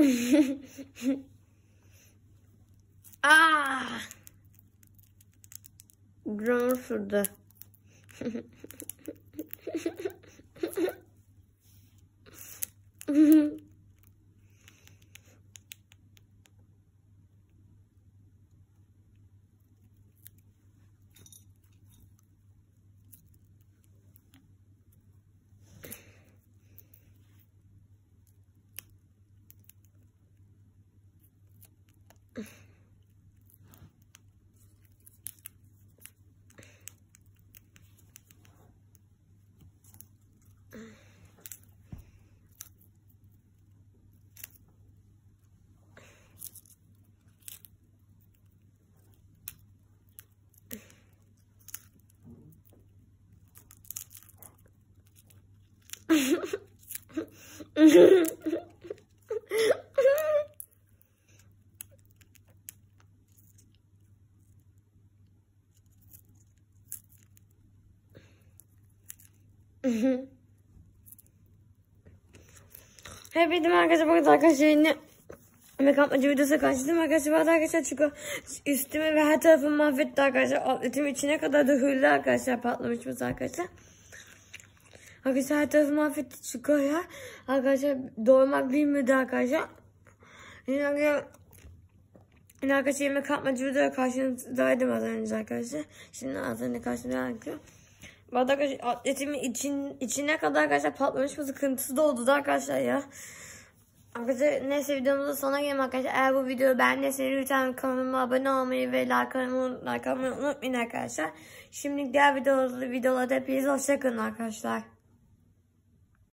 ah! Ground şurada. Mm-hmm. Mm-hmm. Hepinize arkadaşlar bakın arkadaşlar yine yemek yapmacı videosu kaçtım arkadaşlar. Bazı arkadaşlar çünkü üstümü ve her tarafımı mahvetti arkadaşlar. Atletim içine kadar da hırlı arkadaşlar patlamış mı arkadaşlar. Arkadaşlar her tarafı mahvetti çünkü ya. Arkadaşlar doğurmak bilmedi arkadaşlar. Yine arkadaşlar Yine arkadaşlar yemek yapmacı videoya karşınızdaydım az önce arkadaşlar. Şimdi az önce karşımda arkadaşlar. Arkadaşlar atletimin için, içine kadar arkadaşlar patlamış bir sıkıntısı da oldu da arkadaşlar ya. Arkadaşlar neyse videomuzun sonuna gelelim arkadaşlar. Eğer bu videoyu beğendiyseniz lütfen kanalıma abone olmayı ve like atmayı unutmayın arkadaşlar. Şimdi diğer videolarda, videolarda hepiniz hoşçakalın arkadaşlar.